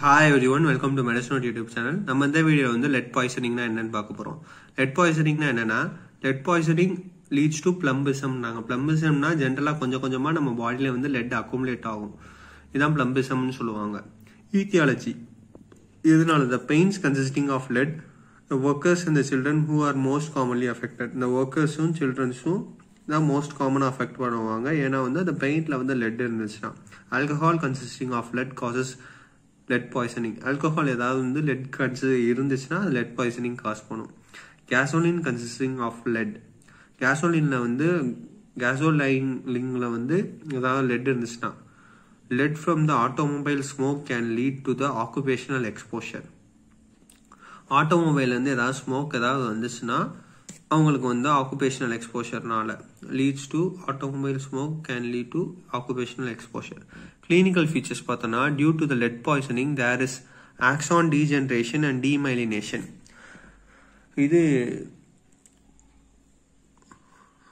Hi everyone welcome to மெடிசனோட் YouTube channel நம்ம இந்த வீடியோ வந்து லெட் பாய்சனிங்னா என்னன்னு பார்க்க போகிறோம் லெட் பாய்சனிங்னா என்னன்னா lead poisoning leads to plumbism நாங்கள் பிளம்பிசம்னா ஜென்ரலாக கொஞ்சம் கொஞ்சமாக நம்ம பாடியில் வந்து லெட் அக்குமுலேட் ஆகும். இதான் பிளம்பிசம்னு சொல்லுவாங்க. ஈத்தியாலஜி இதனால the paints consisting of lead the workers and the children who are most commonly affected இந்த ஒர்க்கர்ஸும் சில்ட்ரன்ஸும் தான் மோஸ்ட் காமனாக அஃபெக்ட் பண்ணுவாங்க. ஏன்னா வந்து அந்த பெயிண்டில் வந்து லெட் இருந்துச்சுன்னா. Alcohol consisting of lead causes lead poisoning alcohol ஏதாவது வந்து லெட் கட்ஸு இருந்துச்சுன்னா அது லெட் பாய்சனிங் காஸ் பண்ணும். கேசோலின் கன்சிஸ்டிங் ஆஃப் லெட் கேசோலினில் வந்து கேசோலைனில் வந்து ஏதாவது லெட் இருந்துச்சுன்னா lead from the automobile smoke can lead to the occupational exposure ஆட்டோமொபைல்லேருந்து ஏதாவது ஸ்மோக் ஏதாவது வந்துச்சுன்னா அவங்களுக்கு வந்து occupational எக்ஸ்போஷர்னால leads to automobile smoke can lead to occupational exposure clinical features பார்த்தோன்னா due to the lead poisoning there is axon degeneration and demyelination இது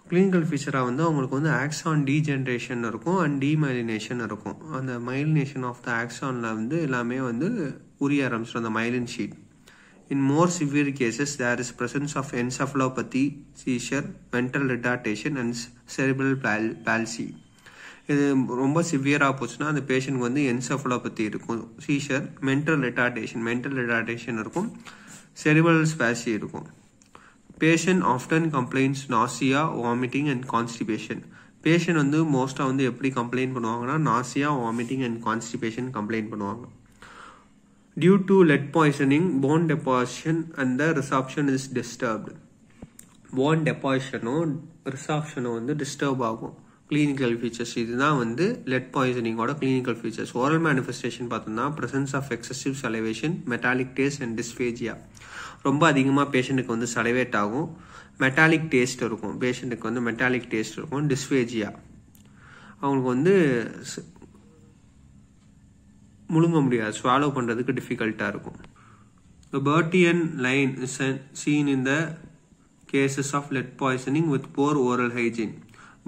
clinical ஃபீச்சராக வந்து அவங்களுக்கு வந்து ஆக்ஸான் டீஜென்ரேஷன் இருக்கும் அண்ட் டீமைலினேஷன் இருக்கும். அந்த மைலினேஷன் ஆஃப் த ஆக்ஸானில் வந்து எல்லாமே வந்து உரிய ஆரம்பிச்சிடும் அந்த myelin sheath in more severe cases there is presence of encephalopathy, seizure mental retardation, and cerebral ball palsy இது ரொம்ப சிவியராக போச்சுன்னா அந்த பேஷண்ட்க்கு வந்து என்செஃபலோபதி இருக்கும். Seizure mental retardation mental retardation இருக்கும். செரிபல் ஸ்பேசி இருக்கும். Patient often complaints nausea vomiting and constipation patient வந்து மோஸ்ட்டாக வந்து எப்படி கம்ப்ளைண்ட் பண்ணுவாங்கன்னா nausea vomiting and constipation complaint பண்ணுவாங்க. Due to lead poisoning bone deposition and the resorption is disturbed bone டெபாசிஷனும் ரிசாப்ஷனும் வந்து டிஸ்டர்ப் ஆகும். கிளினிக்கல் ஃபீச்சர்ஸ் இதுதான் வந்து லெட் பாய்சனிங்கோட கிளினிக்கல் ஃபீச்சர்ஸ் ஓரல் மேனிஃபெஸ்டேஷன் பார்த்தோம்னா presence of excessive salivation metallic taste and dysphagia ரொம்ப அதிகமாக பேஷண்ட்டுக்கு வந்து சலைவேட் ஆகும். மெட்டாலிக் டேஸ்ட் இருக்கும். பேஷண்ட்டுக்கு வந்து மெட்டாலிக் டேஸ்ட் இருக்கும். டிஸ்பேஜியா அவங்களுக்கு வந்து முழுங்க முடியாது. ஸ்வாலோ பண்ணுறதுக்கு டிஃபிகல்ட்டாக இருக்கும். The Bertian line is seen in the cases of lead poisoning with poor oral hygiene.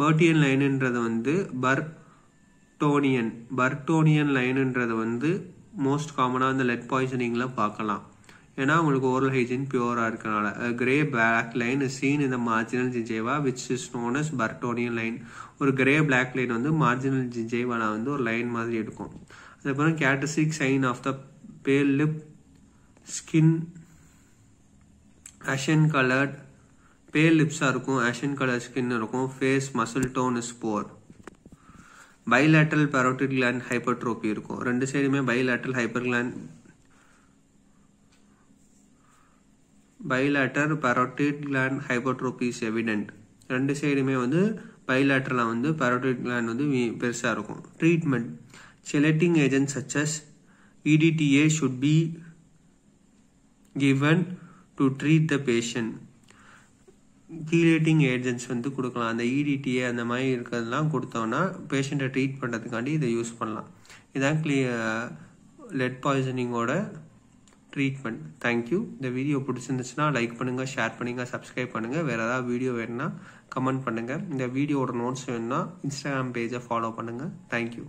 பர்டியன் லைனுன்றது வந்து பர்டோனியன் பர்டோனியன் லைனுன்றது வந்து மோஸ்ட் காமனாக இந்த லெட் பாய்சனிங்கில் பார்க்கலாம். ஏன்னா உங்களுக்கு ஓரல் ஹைஜீன் பியூராக இருக்கனால. Grey black line is seen இந்த marginal ஜிஜேவா which is known as Burtonian line ஒரு கிரே பிளாக் லைன் வந்து மார்ஜினல் ஜிஜேவால வந்து ஒரு லைன் மாதிரி எடுக்கும். அதுக்கப்புறம் கேட்டசிக் sign of the pale lip skin ashen coloured pale லிப்ஸாக இருக்கும் ஆஷன் கலர் ஸ்கின் இருக்கும் face muscle tone is poor bilateral parotid gland hypertrophy இருக்கும். ரெண்டு சைடுமே bilateral hyper gland bilateral parotid gland hypertrophy is evident ரெண்டு சைடுமே வந்து பைலேட்டரில் வந்து பரோட்டிட் கிளாண்ட் வந்து பெருசாக இருக்கும். Treatment chelating agent such as EDTA EDTA should be given to treat the patient. Chelating agents வந்து கொடுக்கலாம். அந்த இடிடிஏ அந்த மாதிரி இருக்கிறதெல்லாம் கொடுத்தோன்னா பேஷண்ட்டை ட்ரீட் பண்ணுறதுக்காண்டி இதை யூஸ் பண்ணலாம். இதான் கிளி லெட் பாய்சனிங்கோட ட்ரீட்மெண்ட் தேங்க்யூ இந்த வீடியோ பிடிச்சிருந்துச்சுன்னா லைக் பண்ணுங்கள் ஷேர் பண்ணுங்கள் சப்ஸ்கிரைப் பண்ணுங்கள் வேறு ஏதாவது வீடியோ வேணுன்னா கமெண்ட் பண்ணுங்கள் இந்த வீடியோட நோட்ஸ் வேணுன்னா இன்ஸ்டாகிராம் பேஜை ஃபாலோ பண்ணுங்கள் தேங்க்யூ